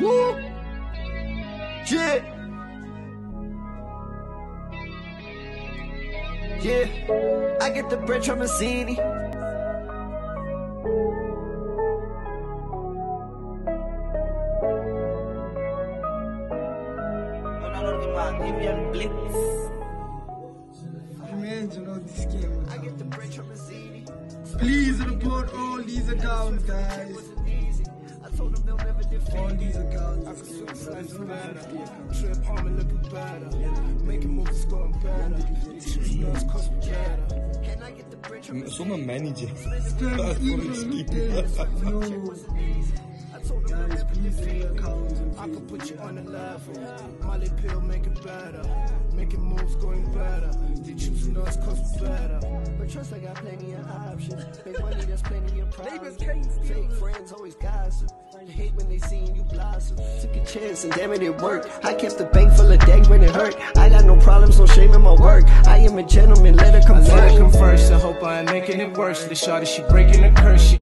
Woo! Yeah. Yeah. I get the bread from a city. Remains, you know, this game. I get the bread from a city. Please report all these accounts, guys. I told them they'll never defeat All me. these accounts. this game. There's over 50 accounts. Trip home and looking better. Making moves going better. Choosing us cause we better. And I get the bread from a manager. Spend even days. Guys, please do your accounts and I could put you on a level. Molly pill make it better. Making moves going better. They choosing us cause we better. But trust I got plenty of options. Make money, there's plenty of problems. Fake friends always gossip. They hate when they seeing you blossom. Took a chance and damn it, it worked. I kept the bank full of dank when it hurt. I got no problems, no shame in my work. I am a gentleman, let her come Let her first. come first. I hope I ain't making it worse. The shot is she breaking the curse. She